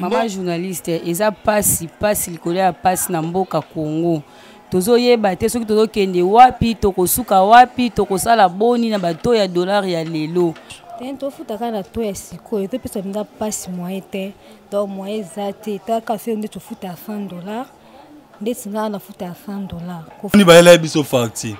mama journaliste eza pasi pasi likolo ya pasi na mboka congo tozoyeba te soki tozokende wapi tokosuka wapi tokosala boni na bato ya dollar ya lelo te tofutaka na to ya sikoyo topesa mpenza mpasi moye te donc moye eza te taka se nde tofuta 100 dollar ndeti ngaa nafuta ya 100 dollar ni bayela ye biso facture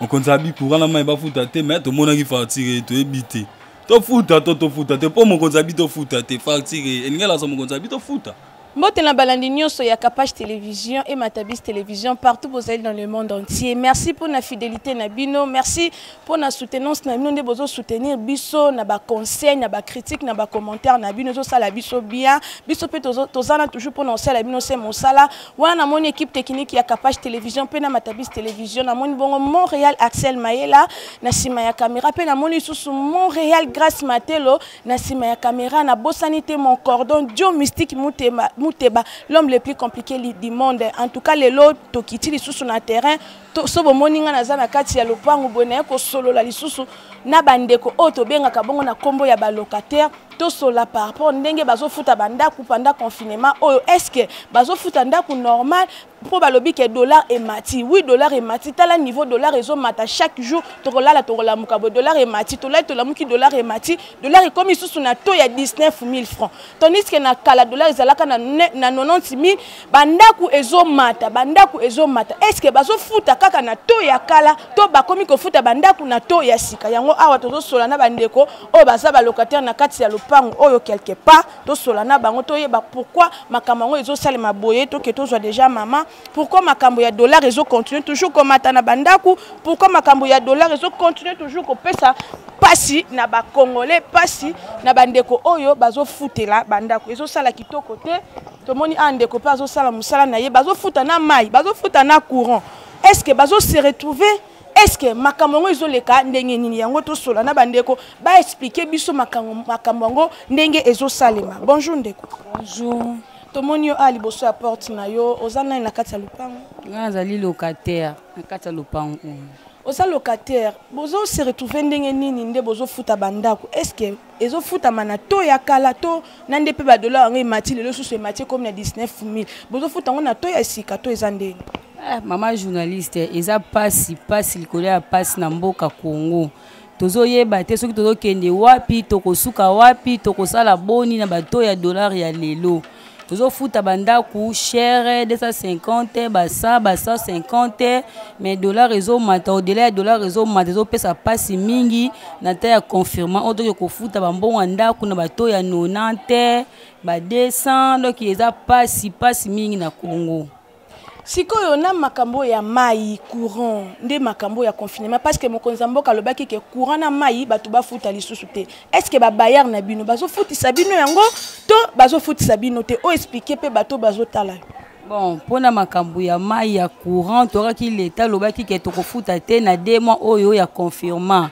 mokonzi ya bikura na mai bafuta te mai tomonaki facture ye toyebi te tofuta to tofuta te mpo mokonzi ya bi tofuta te facture ye elingi alasa mokonzi ya bi tofuta mbote na balandi nyonso ya capage télévision et matabis télévision partout bozali dans le monde entier merci mpo na fidélité na bino merci mpo na soutenance na bino nde bozo soutenir biso na baconseil na bacritique na bacommentaire na bino ezosala biso bien biso mpe toza na toujours mpo na kosala bino se mosala wana namoni équipe technique ya capage télévision mpe na matabis télévision namoni bongo montréal axel mayela na nsima ya caméra mpe namoni lisusu montréal grace matelo na nsima ya caméra nabosani te mon cordon dio mystique muteba, muteba l'homme le plus compliqué du monde en tout cas lelo tokiti lisusu na terrain to so bomoni ngai naza na kati ya lopango boye naye kosolola lisusu na bandeko oyo tobengaka bongo na nkombo ya balocataire tosolola par rapport ndenge bazofuta bandako panda confinement oyo estce bazofuta ndako normal mpo balobi ke dollar emati wi dollar emati tala niveau dollar ezomata chaque jour tokolala tokolamuka boye dollar emati tolali tolamuki dollar emati dollar ekomi lisusu na taux ya 19 000 francs tandis ke na kala dollar ezalaka na, na 90 000 bandako ezomata bandako ezomata eske bazofuta kaka na to ya kala to bakomi kofuta bandako na to ya sika yango awa tozosola na bandeko oyo baza balocataire na kati ya lopango oyo quelque part tosola na bango toyeba pourkui makambo yango ezosalema boye toke tozwa deja mama pourkui makambo ya dollar ezocontinue toujours komata na bandako pourkui makambo ya dollar ezocontinue toujours kopesa pasi na bacongolais pasi na bandeko oyo bazofutela bandako ezosala kitoko te tomoni a ndeko mpe azosala mosala na ye bazofuta na mai bazofuta na courant est ce que bazo se retrouver est ce que makambo yango ezoleka ndenge nini yango tosola na bandeko baexplike biso makambo yango ndenge ezosalema bonjour ndeko bonjour tomoni yo a liboso ya porte na yo oza nani na kati ya lopango nga nazali locataire na kati ya lopango oza locataire bozo se retrouver ndenge nini nde bozofuta bandako est ce que ezofutama na to ya kala to na nde mpe badola yango emati lelo susu emati ekomi na 19000 bozofuta yango na to ya sika to eza ndenge ah, mama journaliste eza mpasi mpasi likolo ya mpasi na mboka congo tozoyeba te soki tozokende wapi tokosuka wapi tokosala boni na bato ya dolare ya lelo tozofuta bandako chere 250 ba 100 ba 150 mais dollar ezomata odela ya dollar ezomata ezopesa mpasi mingi na nta ya confirmant oyo toke kofuta bambongo ya ndako na bato ya 90 ba 200 donc eza mpasi mpasi mingi na congo sikoyo na makambo ya mai courant nde makambo ya confinement parce que mokonzi ya mboka alobaki ke courant na mai bato bafuta lisusu te est ce que babayar na bino bazofutisa bino yango to bazofutisa bino te oyo explike mpe bato bazotala yo bon mpo na makambo ya mai ya courant toyokaki leta alobaki ke tokofuta te na de mois oyo ya confirmant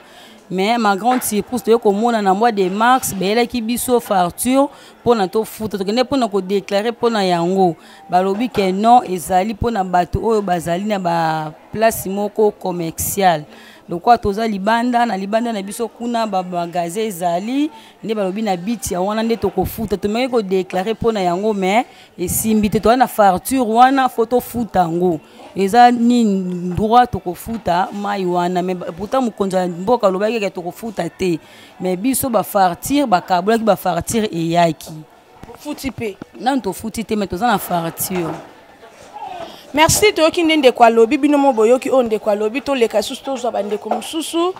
mais ma grande surprise toye komona na mois de mars bayelaki biso farture mpona tofuta tokende mpona kodeklare mpona yango balobi ke non ezali mpo na bato oyo bazali na baplace moko commerciale lokola toza libanda na libanda na biso kuna bamagaze ezali nde balobi na biti ya wana nde tokofuta tomeki kodeklare mpo na yango mai esimbi te toza na farture wana fo tofuta yango eza nini droit tokofuta mai wana mai pourtant mokonzi ya mboka alobaki eke tokofuta te mai biso bafartire bakabolaki bafartire eyaki futi pe nanu tofuti te me toza na farture merci toyoki nde ndeko alobi bino mo boyoki oyo ndeko alobi toleka lisusu tozwa bandeko mosusu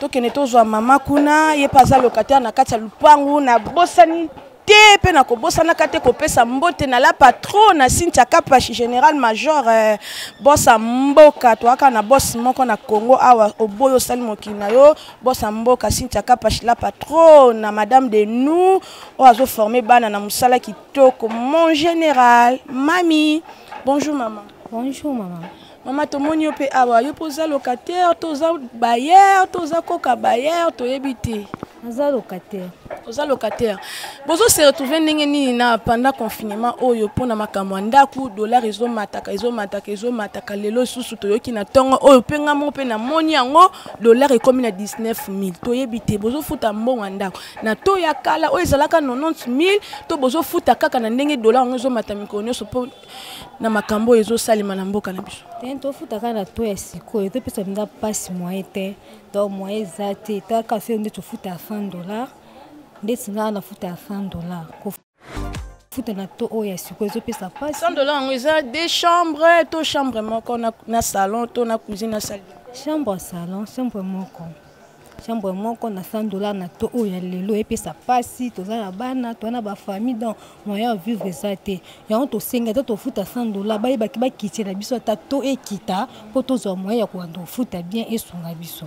tokende tozwa mama kuna ye mpe aza locataire na kati ya lupangu nabosani te mpe nakobosanaka te kopesa mbote na la patrona sintia kapashi général major eh, bos ya mboka toyaka na bos moko na congo awa oboyi osali mokili na yo bos ya mboka sintia kapashi la patrona madame de nous oyo azo forme bana na mosala kitoko mon général mami bonjour maman bonjour maman mama tomoni yo mpe awa yo mpe oza locataire to oza bayer to oza koka bayer toyebi te oza locataire oza locataire bozo se retrouve ndenge nini na pendant confinement oyo mpo na makambo ya ndako dollar ezomataka ezomataka ezomataka lelo lisusu toyoki na ntongo oyo mpe ngai moko mpe namoni yango dollar ekomi na 19 000 toyebi te bozofuta mbongo ya ndako na to ya kala oyo ezalaka 90 000 to bozofuta kaka na ndenge dola yango ezomata mikolo nyonso mpo na makambo oyo ezosalema na mboka na biso te tofuta kaka na to ya sikoyo etopesa mpenza mpasi moye te donc moye eza te taka se nde tofuta 100 dollar ndeti ngaa nafuta 100 dollar futa na to oyo ya siko ezopesa pasi dola yango eza de chambre to chambre moko na, na salon to na cuisine na sali chambre salon chambre moko chambre moko na 100 dollars na to oyo ya lelo epesa mpasi toza na bana toza na bafamille donc moyen ya vivre eza te yango tosengi ata tofuta 100 dollars bayebaki bakitela biso ata to ekita mpo tozwa moyen ya kobanda kofuta bien esunga biso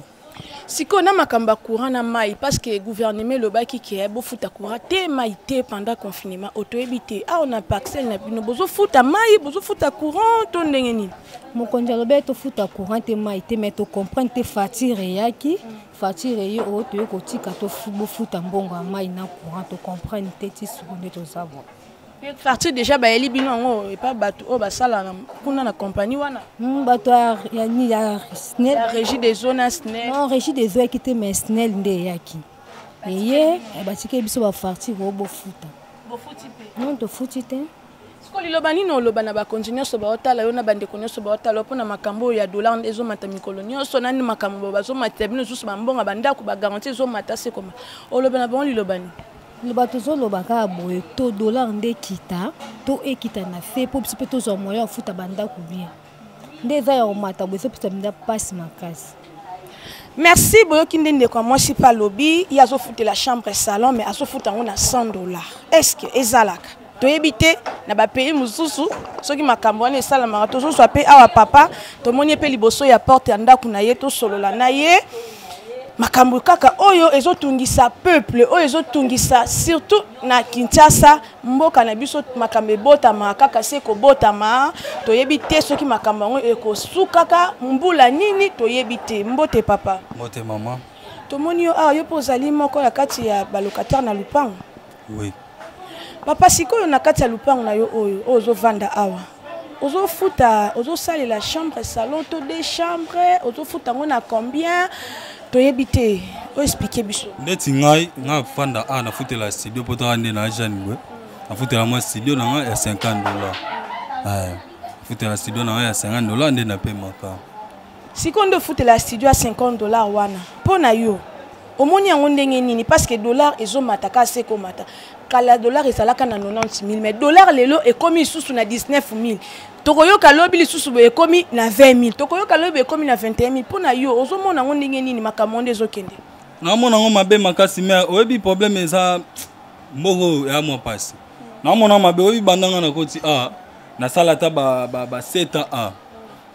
sikoyo na makambo ya courant na mai parce que gouvernement elobaki ke eh, bofuta courant te mai te pendant confinement oyo toyebi te awa na parcelle na bino bozofuta mai bozofuta courant to ndenge nini mokonzi alobaki tofuta courant te mai te mai tocomprendre te facture eyaki facture eye oyo toye kotika bofuta mbongo ya mai na courant tocomprendre te ti siko nde toza boye quartier déjà bayeli bino yango epa bato oyo basala kuna na compagnie wana hmm, bato ya snel régie des eaux na snel non régie des eaux eyaki te mais snel nde eyaki eye eh, batikeli biso bafartir oyo bofuta non tofuti te siko liloba nini oloba na bakonzi nyonso baotala yo na bandeko nyonso baotala yo mpo na makambo oyo ya dollar nde ezomata mikolo nyonso nani makambo bazomatela bino lisusu bambonga bandako bagaranti ezomata sekoma oloba na bango liloba nini loba tozoloba kaka boye to dollar nde ekita to ekita na se mpo biso mpe tozwa moyen ofuta bandako bien nde eza ya komata boye ezopesa mpenza mpasi makasi merci boyoki nde ndeko ya mwasi mpe alobi ye azofutela chambre salon mais azofuta yango na 100 dollar est ce que ezalaka toyebi te na bapays mosusu soki makambo wana esalamaka tozozwa mpe awa papa tomoni ye mpe liboso ya porte ya ndako na ye tosolola na ye makambo kaka oyo ezotungisa peuple oyo ezotungisa surtout na kinshasa mboka na biso makambo ebotama kaka se kobotama toyebi te soki makambo yango ekosukaka mbula nini toyebi te mbote papa mbote mama tomoni yo awa yo mpe ozali moko na kati ya balocataire na lupango Oui. Papa sikoyo na kati ya lupango na yo oyo ozo vanda awa. Ozo futa ozo sali la chambre salon to deux chambres ozo futa ngo na combien toyebi te o expliquer biso. Ndeti ngai na fanda a na futela studio potaka nde na Jeanne Ngwe. Na futela moi studio na ngai ya 50 dollars. Eh. Futela studio na ngai ya 50 dollars nde na pemaka. sikoyo nde ofutela studio ya 50 dollar wana mpo na yo omoni yango ndenge nini parce que dollar ezomata kaka se ekomata kala dollar ezalaka na 90 000 mais dollar lelo ekomi lisusu na 19 000 tokoyoka lobi lisusu boye ekomi na 20 000 tokoyoka lobi ekomi na 21 000 mpo na yo ozomona yango ndenge nini makambo nde ezokende naomona yango mabe makasi me oyebi problème eza mbongo ya mwa mpasi naomona yango mabe oyebi bandanga na koti a ah, nasala ata ba 7 a ah.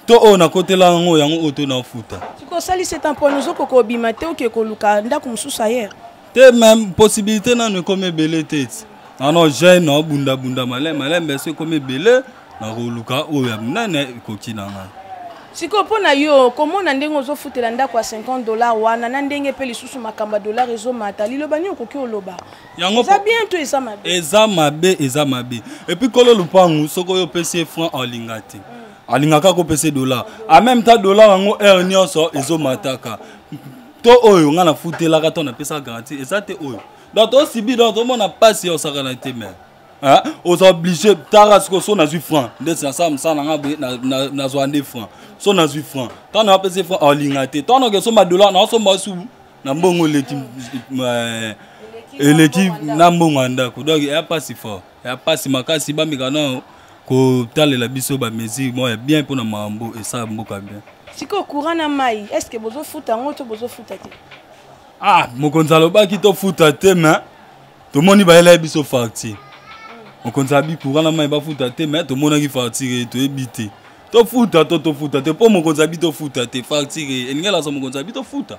to oyo nakotela yango yango oyo to nafuta kosali setan mpona ozokoka obima te oke koluka ndako mosusu ayere te meme possibilité nanu ekomi ebele te ti nano jeune naobundabunda maleme maleme beso ekomi ebele nakoluka oyo ya minene ekoki na ngai sikoyo mpo na yo komona ndenge ozofutela ndako ya 50 dollar wana na ndenge mpe lisusu makambo ya dollar ezomata liloba nini okoki oloba yangoeza bien to eza mabe eza mabe eza mabe epuis kolo lupangu soki oyo opesi ye franc alinga te mm. alingaka kopesa dollar en même temps dollar yango heure nyonso ezomataka to oyo ngai nafutelaka to napesaka garanti eza te oyo donc tosibi donc tomona mpasi ya osakana te mai oza obligé tara siko so nazwi franc ndeti nasala mosala na ngai boye nazwa nde franc so nazwi franc ntango napesi franc olinga te ntango naoke somba dolar naosomba osu na mbongo eleki eleki na mbongo ya ndako donc eya mpasi fort ya pasi makasi bameka nao kotalela biso bamesure moko ya bien mpona mambo esala mboka bien sikoyo courant na mai est ce que bozofuta yango to bozofuta te ah mokonzi alobaki tofuta te me tomoni bayelaki biso facture mokonzi abi courant na mai bafuta te me tomonaki facture toyebi te tofuta to tofuta te mpo mokonzi abi tofuta te facture elingi alasa mokonzi abi tofuta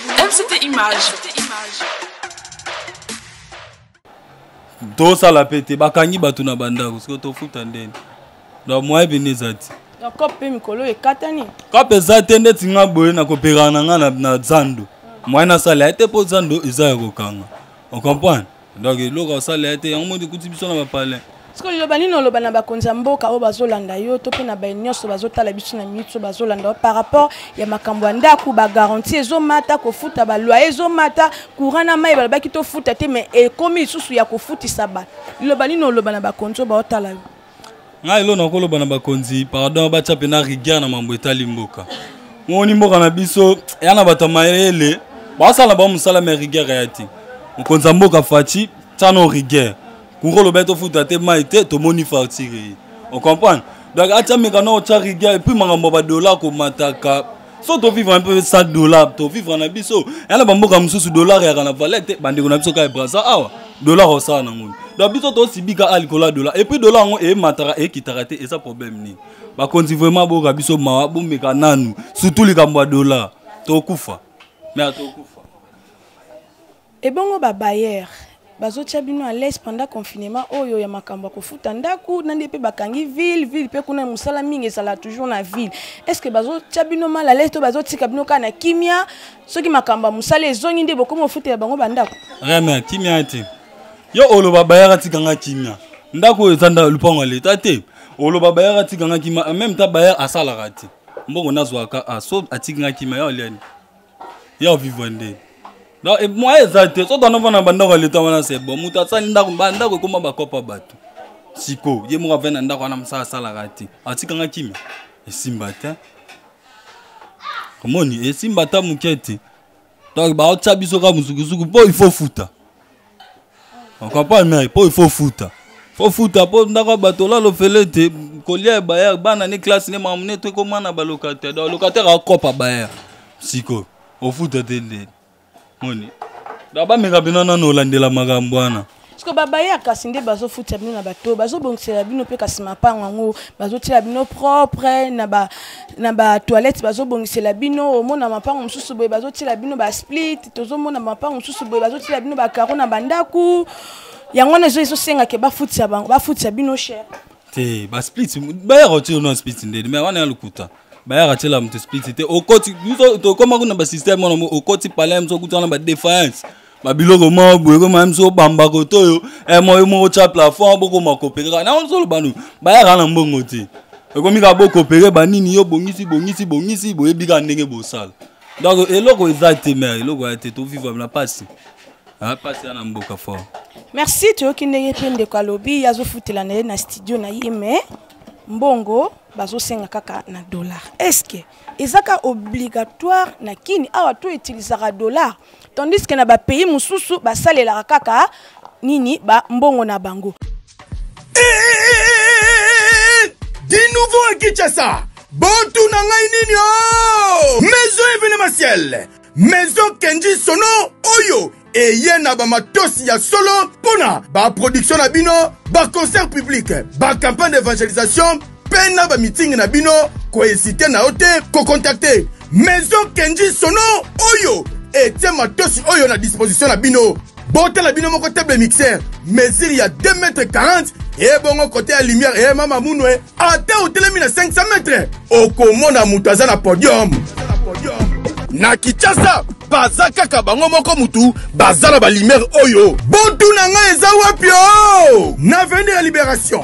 mct image tosala mpe te bakangi bato na bandako soki tofuta ndeni donc moye bini eza te kope mpe mikolo ekatani kope eza te ndeti nga boye nakopekana na nga na zando moye nasala ye te mpo zando eza ya kokanga ocomprendre donc eloko asala ye te yango modi ekuti biso na bapalin siko liloba nini oloba na bakonzi ya mboka oyo bazolanda yo to mpe na baye nyonso bazotala biso na minute oyo bazolanda yo par rapport ya makambo ya ndako bagaranti ezomata kofuta baloye ezomata courant na mai balobaki tofuta te mais ekomi lisusu ya kofutisa bato liloba nini oloba na bakonzi oyo baotala yo ngai elo nakoloba na bakonzi pardon batya mpena rigueur na mambo etali mboka moni mboka na biso eya na bato ya mayele basala bango mosala me rigueur eya te mokonzi ya mboka faci tyano rigueur kuro lobe tofuta te mai te tomoni fartire ye ocomprendre donc atya mekana otya rigueur epuis makambo ya badollar komataka fo tovivre un peu sa dollar tovivre na biso ya na bamboka mosusu dollar yaka na valeur te bandeko na biso kaka ebrasa awa dollar osala na ngoni donc biso tosibika a likolo ya dollar epuis dollar yango emataka ekitaka te eza problème nini bakonzi vraiment boyoka biso mawa bomeka nanu surtout likambo ya dollar tokufa me tokufa Ebongo ba bailleur bazo tia bino à l'aise pendant confinement oyo ya makambo ya kofuta ndaku na nde pe bakangi ville ville pe kuna musala mingi ezala toujours na ville est ce que bazo tia bino mal à l'aise to bazo tika bino kaka na kimia soki makambo ya musala ezongi nde bokomi ofutela bango ba ndaku reme kimia te yo oloba bayaka tika nga kimia ndaku oyo eza lupango ya leta te oloba bayaka tika nga kimia en même temps bayaka asalaka te mbongo nazwaka aso atika nga kimia yo aliani ya ovivre nde eh, moyen eza te soki tana vana bandako ya leta wana se bon moto asali ndako bandako ekoma bakopa bato siko ye moko avai na ndako wana mosala asalaka te atikanga kimi esimba te omoni esimba ata moke te donc baotya biso kaka mosukusuku mpo il faut futa On comprend mais po il faut futa. Faut futa po ndako ya bato olala ofele te kolia ya bayer bana ni classe ne mamu ne to ekoma na balocataire donc locataire akopa bayer sikoyo ofuta te nde moni donc bameka bino nano olandela makambo wana siko babayaka kasi nde bazofutisa bino na bato bazobongisela bino mpe kasi mapango yango bazotyela bino propre na batoilette bazobongisela bino omona mapango mosusu boye bazotyela bino basplit tozomona mapango mosusu boye bazotiela bino bakaro na bandako yango wana ezo ezosengake bafutisa bango bafutisa bino cher te basplit bayaka otilo no split ndeni mai wana ya lokuta bayaka tiela moto split te okoti biso tokoma kuna basystème wana okoti palais biso kuta wana badéfaillance babiloko moko boye koma biso obamba kote oyo eh, moyo moko tya plafond bokoma kopere kaka nango tozoloba no bayaka na mbongo te ekomi kaka bokopere banini yo bongisi bongisi bongisi boyebi kaka ndenge bosala donc eloko eza te mare eloko aya te tovivre na mpasi mpasi ya na mboka fort merci toyoki ndenge mpe ndeko alobi ye azofutela na ye na studio na ye mais mbongo bazosenga kaka na dollar estce ezaka obligatoire na kini awa to utilisaka dollar tandis que na ba pays mususu basalelaka kaka nini ba mbongo na bango di nouveau à Kinshasa botuna ngai nini o oh! maison événementielle maison kenji sono oyo eye na bamatosi ya solo mpo na baproduction na bino baconcert public bacampagne d'évangélisation Pe na ba meeting na bino, ko hesiter na yo te ko contacter Maison Kenji Sono oyo etie matosi oyo na disposition na bino. Botala bino moko table mixer, mesure ya 2 mètre 40 ebongo kote ya lumière e mama munwe ata otelemi na 500 mètre okomona moto aza na podium na kinshasa baza kaka bango moko mutu baza na balimere oyo botuna ngai eza wapi o na vende ya liberation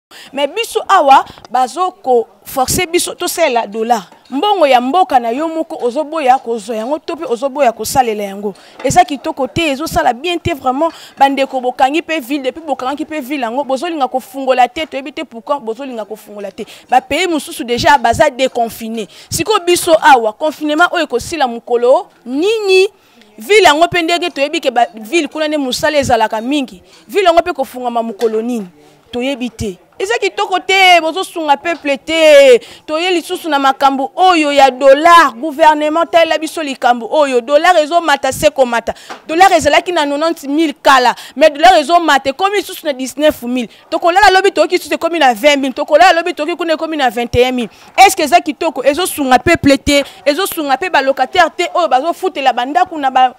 mais biso awa bazo ko forcer biso tosalela dollar mbongo ya mboka na yo moko ozoboya kozwa yango to mpe ozoboya kosalela yango eza kitoko te ezosala bien te vraiment bandeko bokangi mpe ville depuis bokangaki mpe ville yango bozolinga kofungola te toyebi te pourquoi bozolinga kofungola te bapays mosusu déjà baza déconfine sikoyo biso awa confinement oyo ekosila mokolo nini ville yango mpe ndenge toyebi ke baville kuna nde mosala ezalaka mingi ville yango mpe kofungama mokolo nini toyebi te eza kitoko te bozosunga peuple te toye lisusu na makambo oyo ya dollar gouvernement talela biso likambo oyo dollar ezomata se komata dollar ezalaki na 90 000 kala mais dollar ezomata ekomi lisusu na 19 000 tokolala lobi toyoki lisusu ekomi na 20 000 tokolala lobi toyoki kuna ekomi na 21 000 est ce que eza kitoko ezosunga peuple te ezosunga mpe balocataire te oyo bazofutela bandako na ba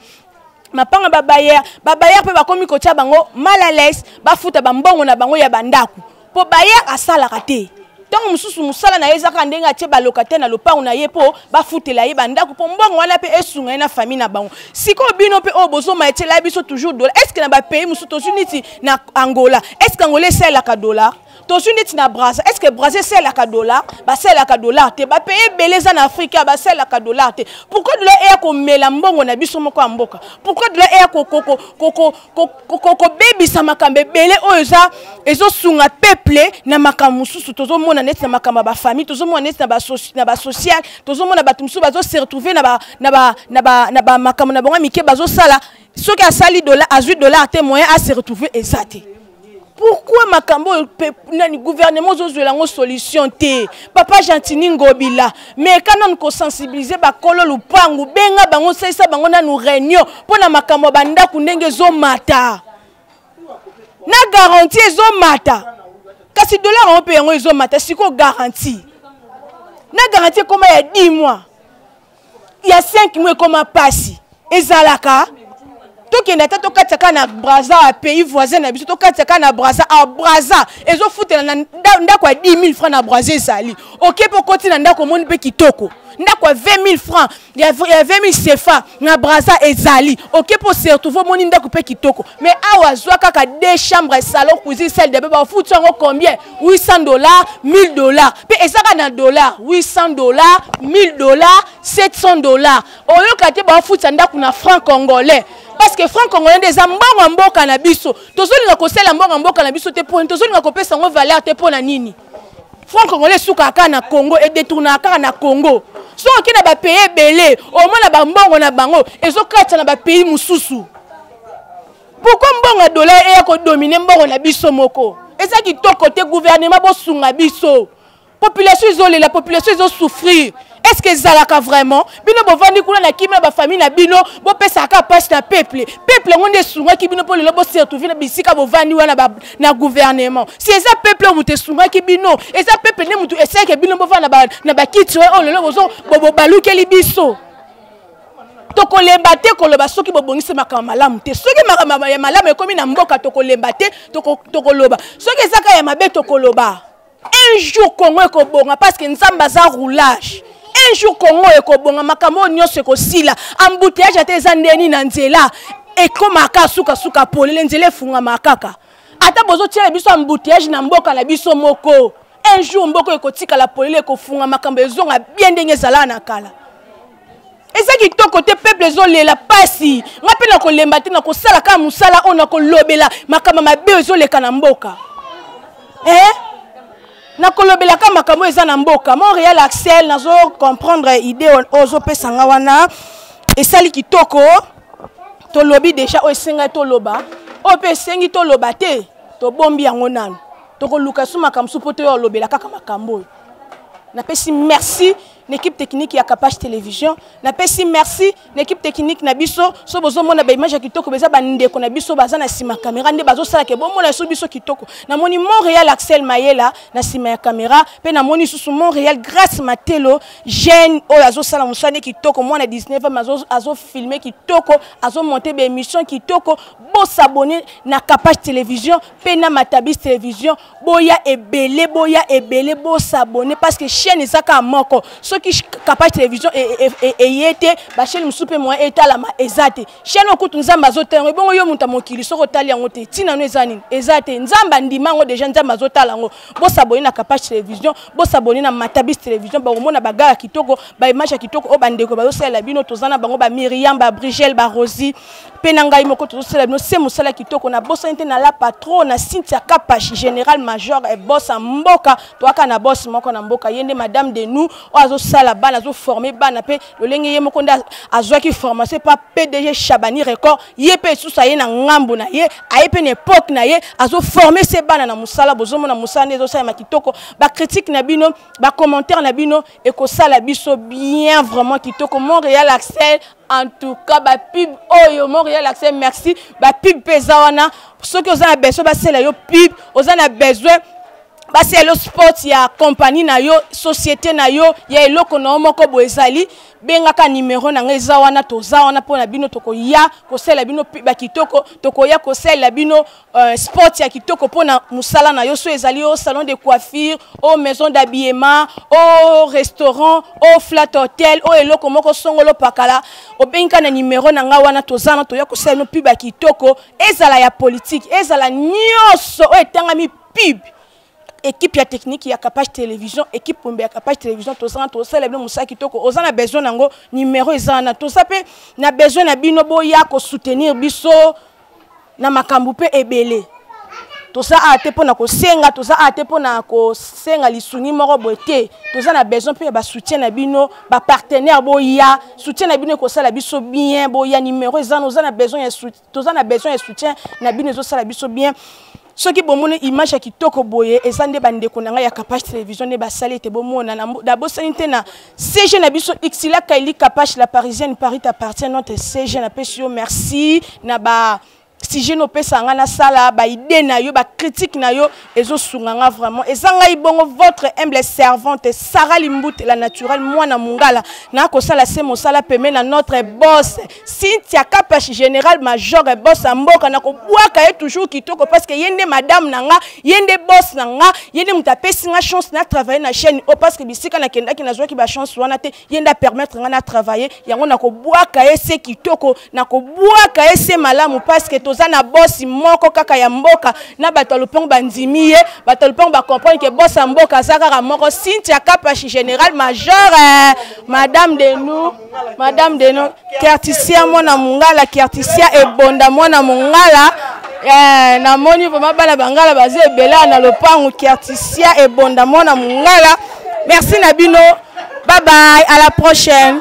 mapanga babayere babayere mpe bakomi kotya bango mal à l'aise bafuta bambongo na bango ya bandako mpo bayere asalaka te ntango mosusu mosala na ye eza kaka ndenge atie balokate na lopango na ye mpo bafutela ye bandako mpo mbongo wana mpe esunga ye na famille na bango sikoyo bino mpe oyo bozoma etiela biso toujours dollar estce na bapays mosusu tozwi niti na angola estce angola esalelaka dollar tozwi neti na brasa est ce que brasa esalelaka dollar basalelaka dollar te bapaye ebele eza na afrika ya basalelaka dollar te pourquoi dola eya komela mbongo na biso moko ya mboka pourquoi dola eya kobebisa makambo ebele oyo eza ezosunga peuple na makambo mosusu tozomona neti na makambo ya bafamille tozomona neti na basocial tozomona bato mosusu bazoseretrouve na bamakambo na bango ya mike bazosala soki asali azwi dollar te moyen aseretrouve eza te pourquoi makambo oyo nani gouvernement ozozwela yango solution te papa gentini ngobila meka nanu kosensibilize bakolo lupangu benga bango salisa bango nanu réunion mpo na makambo ya bandako ndenge ezomata na garantie ezomata kasi dollar yango mpe yango ezomata sikoyo garantie na garantie ekoma ya 10 mois ya 5 mois ekoma mpasi ezalaka tokende ata tokatisa kaka na braza ya pays voisin na biso tokatisa kaka na braza a ah, braza ezofutela na ndako ya 10 000 franc na braza ezali oke mpe okoti na ndako omoni mpe kitoko ndako ya 20 000 franc ya 20 000 cfa na braza ezali oke mpo sertouve omoni ndako mpe kitoko mais awa azwa kaka 2 chambre salon cuisine salle de bain bafuti yango combien 800 dollars 1000 dollars mpe ezaka na dollars 800 dollars 1000 dollars 700 dollars oyoka te baofutisa ndako na franc congolais parce que franc congolais nde eza mbongo ya mboka na biso tozolinga kosala mbongo ya mboka na biso te mpo tozolinga kopesa yango valeur te mpo na nini franc congolais esukaka kaka na congo edetournaka kaka na congo soki oke na bapays ebele omona bambongo na bango ezokatisa na bapays mosusu pourkoi mbongo ya dola eya kodomine mbongo na biso moko eza kitoko te guvernema bosunga biso population ezolela population ezosouffrir est ce que ezalaka vraiment bino bovandi kuna na kimia bafamille na bino bopesaka pasi na peuple peuple yango nde esungaki bino mpo lelo bosertrouve na bisika bovandi wana na gouvernement si eza peuple oyo moto esungaki bino eza peuple nde moto esalaki bino bovanda na bakiti oyo lelo bozo bobalukeli biso tokolemba te koloba soki bobongisi makambo malamu te soki makambo ya malamu ekomi na mboka tokolemba te tokoloba soki ezaka ya mabe tokoloba un jour congo ekobonga parce que nzambe aza roulage un jour congo ekobonga makambo oyo nyonso ekosila embouteillage ata eza ndeni na nzela ekomaka sukasuka polele nzela efungamaka kaka ata bozotiela biso embouteillage na mboka na biso moko un jour mboka ekotikala polele ekofunga makambo ezonga bien ndenge ezalaa na kala eza kitoko te peuple ezolela pasi nga mpe nakolemba te nakosala kaka mosala oyo nakolobela makambo mabe ezoleka na mboka eh? nakolobelaka makambo eza na mboka montréal axel nazo comprendre idée ozopesa nga wana esali kitoko tolobi deja oyo esengai toloba oyo mpe esengi toloba te tobombi yango nanu tokoluka su makambo su mpo toyo olobela kaka makambo oyo napesi merci na équipe technique ya Kapash Television na pesi merci na équipe technique na biso so bozo mona ba image ya kitoko beza ba ndeko na biso baza na sima caméra nde bazo sala ke bo mona so biso kitoko na moni Montréal Axel Mayela na sima ya caméra pe na moni susu Montréal Grace Matelo jeune oyo azo sala musane kitoko mwana 19 ans azo azo filmer kitoko azo monter ba émission kitoko bo s'abonner na Kapash Television pe na Matabis Television boya ebele boya ebele bosabone parce que chaîne eza kaka moko soki capage télévision eye e, e, e, te bachaîne mosusu mpe moyen etalama eza te chaîne okutu nzambe azotala yango ebongo yo moto ya mokili soki otali yango te ntina no eza nini eza te nzambe andima yango déjà nzambe azotala yango bosabone na capage télévision bosabone na matabis télévision bakomona bagaya kitoko baimage ya kitoko oyo bandeko bazosalela bino toza na bango bamiriam babrigel barosi mpe na ngai moko tozosala bino se mosala kitoko na bosani te na la patro na cynthia kapash général major e bos ya mboka toyaka na bos moko na mboka ye nde madame de nous oyo azosala bana azoforme bana mpe lolenge ye moko nde azwaki formation epa pdg chabani record ye mpe esusu aye na ngambo na ye aye mpe na epoke na ye azoforme se bana na mosala bozomona mosala nde ezosalema kitoko bacritique na bino bacommentaire na bino ekosala biso bien vraiment kitoko montréal axel en tout cas ba pub oyo montreal accès merci ba pub pe eza wana soki oza na besoin basela yo pub oza na besoin basela yo sport ya compagnie na yo société na yo ya eloko na yo moko boye ezali bengaka nimero na ngai eza wana toza wana mpo na bino tokoya kosalela bino bakitoko tokoya kosalela bino Euh, sport ya kitoko mpo na mosala na yo so ezali au salon de coiffure au maison d'habillement au restaurant au flat hotel oyo eloko moko songolo pakala obengi ka na nimero na ngai wana toza na toya kosala no pub ya kitoko ezala ya politike ezala nyonso oyo etangami pub équipe ya technique ya capage télévision équipe pombe ya capage télévision toza na tosala bino mosala kitoko oza na besoin na yango nimero eza wana toza mpe na besoin na bino boya kosoutenir biso na makambo mpe ebele toza awa te mpo na kosenga toza awa te mpo na kosenga lisuni moko boye te toza na besoin mpe ya basoutien na bino bapartenaire boya soutien na bino ekosala biso bien boya numero eza na oza na besoin ya toza na besoin ya soutien na bino ezosala biso bien soki bomoni image ya kitoko boye eza nde bandeko na ngai ya capache télévision nde basali ete bomona nabosani te na cg na biso ixila kaili capache la parisienne paris t'appartient notre cg napesi yo merci na ba sujet na opesa ngai nasala baide na yo bacritique na yo ezosunga ngai vraiment eza ngai bongo votre humble servante sara limbute la naturelle mwana mongala nakosala se mosala peme na notre bosse Cynthia Kapash General Major boss ya mboka na kobwaka ye toujours kitoko parce que ye nde madame na nga ye nde boss na nga ye nde moto apesi nga chance na travailler na chaîne oyo parce que bisika nakendaki nazwaki ba chance wana te ye nde apermettre nga na travailler yango na kobwaka ye se kitoko na kobwaka ye se malamu parce que toza na boss moko kaka ya mboka na bato ya lopango bandimi ye bato ya lopango bacomprendre ke boss ya mboka aza kaka moko Cynthia Kapash General Major eh, madame de nous madame deno kertisia mwana mongala kertisia ebonda mwana mongala eh, namoni vrema bana bangala baza ebela na lopango kertisia ebonda mwana mongala merci na bino bye bye à la prochaine